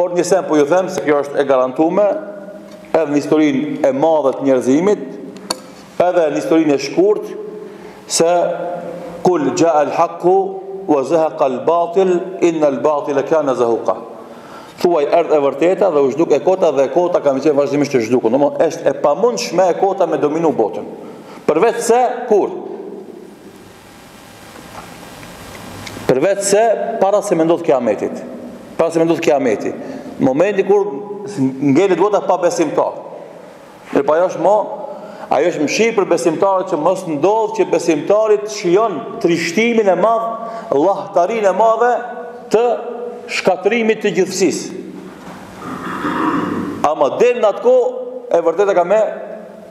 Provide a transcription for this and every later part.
Por një sen po ju them se kjo është e garantume edhe në historinë e madhe të njerëzimit, edhe në historinë e shkurt, se kul gja el haku, ue zeheka el batil, inel batile kane zehuka. Thuaj erdh e vërteta dhe u zhduk e kota dhe e kota ka me qenë vazhdimisht e zhdukun. Nëmo, është e pamundshme e kota me dominu botën. Përveç se, kur? Përveç se para se me ndodhë kiameti. Para se me ndodhë kiameti. Momenti kur ngelet bota pa besimtarë. Dhe po ajo është mo, ajo është mëshirë për besimtarët që mos ndodhë që besimtari shijon trishtimin e madh, llahtarinë e madhe të shkatërrimit të gjithësisë. Ama deri në atë kohë, e vërteta ka me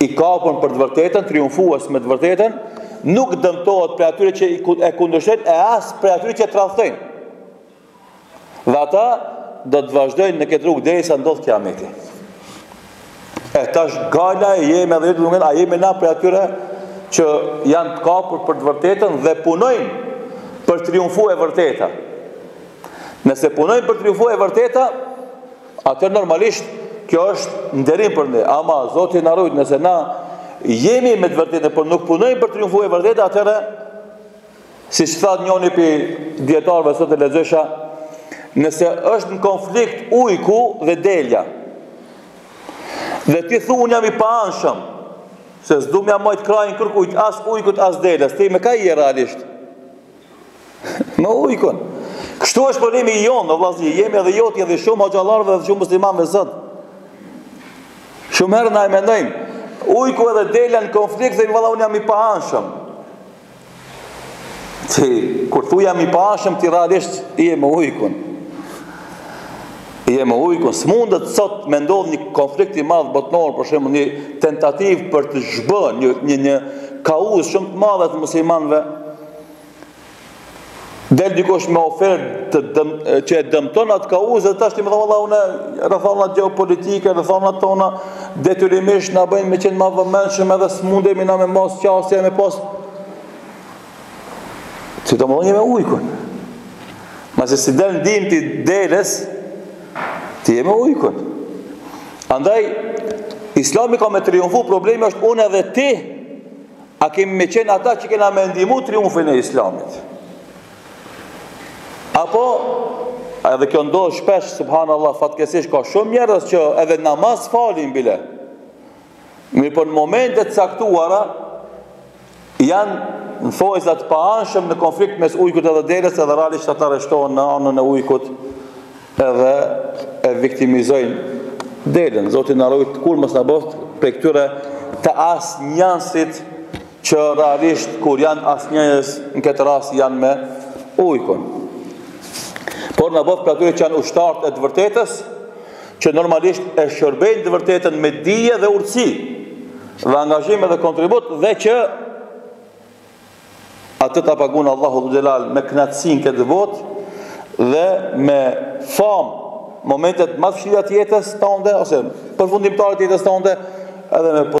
I kapun për të vërtetën, triumfues me të vërtetën, nuk dëmtohet prej atyre që e kundërshtojnë e as prej atyre që tradhtojnë. Dhe ata do të vazhdojnë në këtë rrugë derisa ndodh kiameti. E tash gjallë jemi edhe jetë dunjanë, a jemi na prej atyre që janë të kapur për të vërtetën dhe punojnë për triumfu e vërteta. Nëse punojnë për triumfu e vërteta, Atëherë normalisht kjo është nderim për ne, ama Zoti na rujtë nëse na jemi me të vërtetën, por nuk punojmë për triumfu e vërteta, atëherë siç tha njoni pi dijetarëve sot e lexojsha, nëse është në konflikt ujku dhe delja. Dhe ti thu unë jam i paanshëm, se s'du më majtë krahin kërkujt, as ujkut, as deles, ti me ka je realisht. Me ujkun. Kështu është problemi i jonë, o vllazni, i jemi edhe i joti edhe shumë hoxhallarëve dhe shumë muslimanëve sot. Shumë herë na e mendojmë, ujku edhe delja në konflikt dhe hej valla unë jam i paanshëm. Ti, kur thu jam i paanshëm, ti realisht je me ujkun. Je me ujkun. Se mundet sot me ndodhë një konflikt i madh botënorë, për shembull një tentativë për të zhbë një, një, një kauzë shumë të madhe të muslimanëve, del dikush me ofertë të dëm, që e dëmton atë kauzë, tash ti me thonë vallahi në rrethana gjeopolitike, rrethanat tona detyrimisht na bëjnë me qenë ma të vëmendshëm edhe s'mundemi na me marrë qasje me pas Ti domethonë je me ujkun. Masi s'i del ndihmë ti deles, ti je me ujkun. Andaj, islami ka me triumfu, problemi është unë edhe ti, A kemi me qenë ata që kena me ndimu triumfin e islamit? Apo, edhe kjo ndodh shpesh, subhanë Allah, fatkeqësisht, ka shumë njerës që edhe namaz falin bile. Mirëpo në momente të caktuara, janë në thojza të paanshëm në konflikt mes ujkut edhe deles edhe realisht ata rreshtohen në anën e ujkut Edhe e viktimizojnë delen, Zoti na rujt kurrë mos na bëftë prej këtyre asnjanësve që realisht kur janë asnjanës në këtë rast janë me ujkun. Por na bëftë prej atyre që janë ushtarët e të vërtetës, që normalisht e shërbejnë të vërtetën me dije dhe urtësi dhe angazhim edhe kontribut dhe që Atë ta paguan Allahu xhel-le xhelaluhu me kënaqësi në këtë botë dhe me fal në momentet më të vështira të jetës tande ose përfundimtare të jetës tande edhe me